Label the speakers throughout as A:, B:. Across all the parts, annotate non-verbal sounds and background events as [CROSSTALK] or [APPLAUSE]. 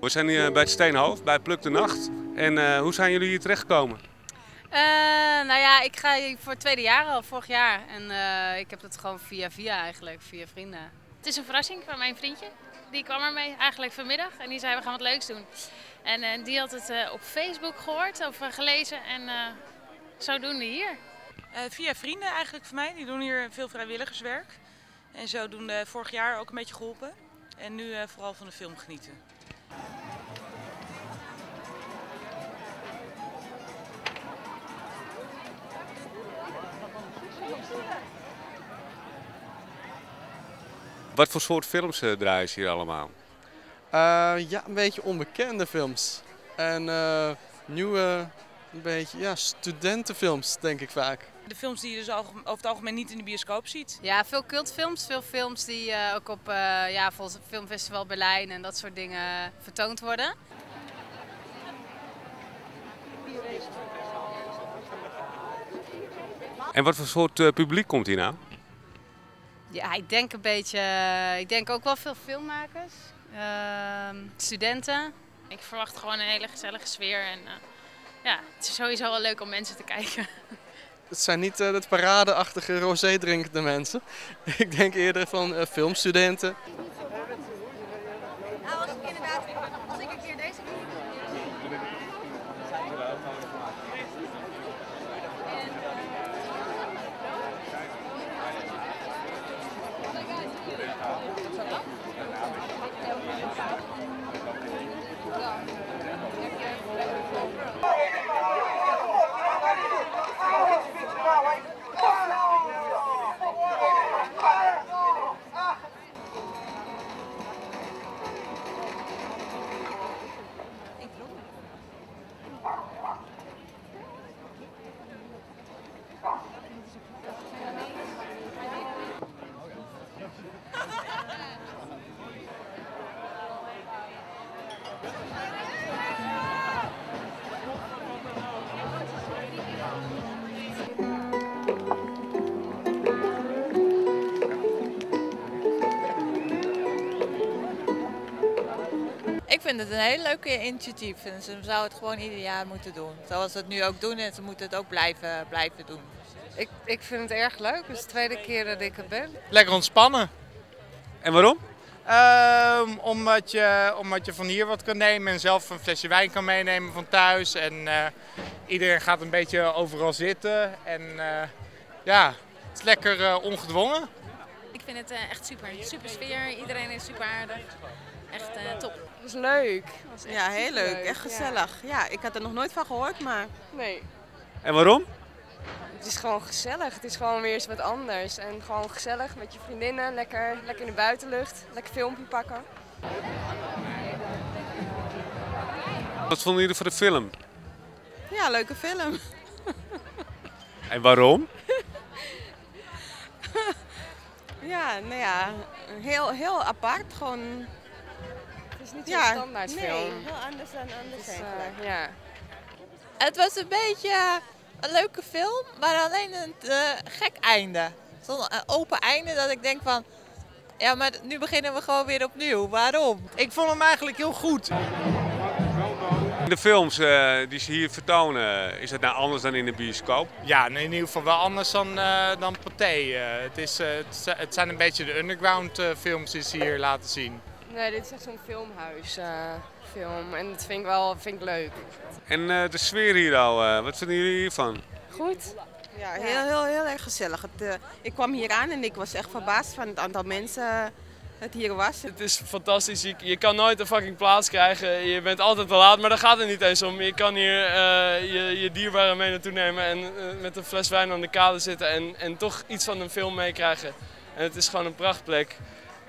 A: We zijn hier bij het Steenhoofd, bij Pluk de Nacht. En eh, hoe zijn jullie hier terechtgekomen?
B: Uh, nou ja, ik ga hier voor het tweede jaar al, vorig jaar. En uh, ik heb het gewoon via via eigenlijk, via vrienden.
C: Het is een verrassing van mijn vriendje. Die kwam ermee eigenlijk vanmiddag en die zei we gaan wat leuks doen. En uh, die had het op Facebook gehoord of gelezen en zodoende hier.
D: via vrienden eigenlijk van mij, die doen hier veel vrijwilligerswerk. En zodoende vorig jaar ook een beetje geholpen. En nu vooral van de film genieten.
A: Wat voor soort films uh, draaien ze hier allemaal?
E: Uh, ja, een beetje onbekende films. En uh, nieuwe, een beetje, ja, studentenfilms denk ik vaak.
D: De films die je dus over het algemeen niet in de bioscoop ziet.
B: Ja, veel cultfilms. Veel films die ook op ja, volgens het Filmfestival Berlijn en dat soort dingen vertoond worden.
A: En wat voor soort publiek komt hier nou?
B: Ja, ik denk een beetje. Ik denk ook wel veel filmmakers, uh, studenten.
C: Ik verwacht gewoon een hele gezellige sfeer. En uh, ja, het is sowieso wel leuk om mensen te kijken.
E: Het zijn niet uh, het paradeachtige rosé drinkende mensen. [LAUGHS] ik denk eerder van uh, filmstudenten. Ik
F: vind het een heel leuk initiatief en ze zouden het gewoon ieder jaar moeten doen. Zoals ze het nu ook doen en ze moeten het ook blijven, blijven doen.
G: Ik, ik vind het erg leuk, het is de tweede keer dat ik er ben.
H: Lekker ontspannen.
A: En waarom?
H: Uh, omdat, je, omdat je van hier wat kan nemen en zelf een flesje wijn kan meenemen van thuis. En uh, iedereen gaat een beetje overal zitten. En uh, ja, het is lekker uh, ongedwongen.
C: Ik vind het echt super. Super sfeer, iedereen is super aardig. Echt top.
G: Het was leuk.
I: Was ja, heel leuk. leuk. Echt gezellig. Ja. ja, ik had er nog nooit van gehoord, maar...
G: Nee.
A: En waarom?
G: Het is gewoon gezellig. Het is gewoon weer eens wat anders. En gewoon gezellig met je vriendinnen. Lekker, lekker in de buitenlucht. Lekker filmpje pakken.
A: Wat vonden jullie voor de film?
I: Ja, leuke film. [LAUGHS]
A: En waarom? [LAUGHS]
I: ja, nou ja, heel, heel apart. Gewoon...
G: Het is niet zo'n ja, standaard
I: nee,
G: film.
I: heel anders dan anders
G: dus, uh, ja.
F: Het was een beetje een leuke film, maar alleen een uh, gek einde. Zo'n open einde dat ik denk van, ja maar nu beginnen we gewoon weer opnieuw. Waarom?
H: Ik vond hem eigenlijk heel goed.
A: De films uh, die ze hier vertonen, is het nou anders dan in de bioscoop?
H: Ja, in ieder geval wel anders dan, uh, dan Pathé. Uh, het, is, het, het, zijn een beetje de underground films die ze hier laten zien.
G: Nee, dit is echt zo'n filmhuis film en dat vind ik wel vind ik leuk.
A: En uh, de sfeer hier al, uh, wat vinden jullie hiervan?
I: Goed. Ja, heel, heel, heel erg gezellig. Het, uh, ik kwam hier aan en ik was echt verbaasd van het aantal mensen dat hier was.
J: Het is fantastisch. Je, je, kan nooit een fucking plaats krijgen. Je bent altijd te laat, maar daar gaat het niet eens om. Je kan hier je, je dierbaren mee naartoe nemen en met een fles wijn aan de kade zitten en, en toch iets van een film meekrijgen. En het is gewoon een prachtplek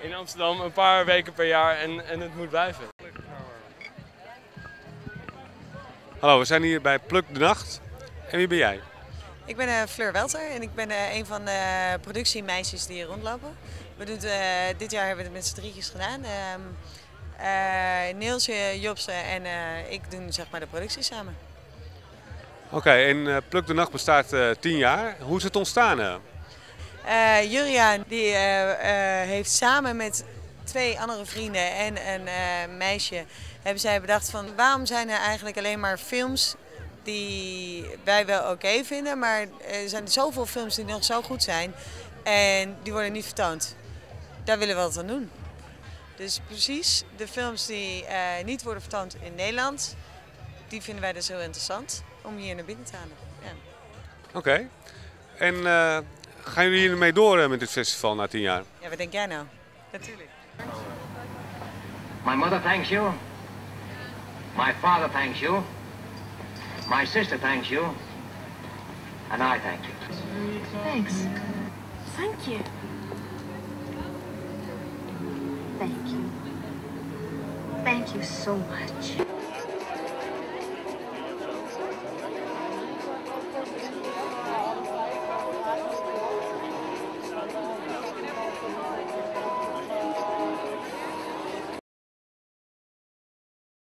J: in Amsterdam, een paar weken per jaar en, en het moet blijven.
A: Hallo, we zijn hier bij Pluk de Nacht. En wie ben jij?
K: Ik ben uh, Fleur Welter en ik ben uh, een van de productiemeisjes die hier rondlopen. We doen uh, dit jaar hebben we het met z'n drietjes gedaan. Uh, Neelsje, Jobse en ik doen zeg maar de productie samen.
A: Oké, okay, en Pluk de Nacht bestaat tien jaar. Hoe is het ontstaan?
K: Juria die, heeft samen met twee andere vrienden en een eh, meisje hebben zij bedacht van waarom zijn er eigenlijk alleen maar films die wij wel oké vinden, maar er zijn zoveel films die nog zo goed zijn en die worden niet vertoond. Daar willen we wat aan doen. Dus precies de films die eh, niet worden vertoond in Nederland, die vinden wij dus heel interessant om hier naar binnen te halen. Ja.
A: Oké. En eh, gaan jullie hiermee door eh, met dit festival na tien jaar?
K: ja, wat denk jij nou? Natuurlijk.
L: My mother thanks you. My father thanks you. My sister thanks you. And I thank you.
M: Thanks. Thank you. Thank you. Thank you so much.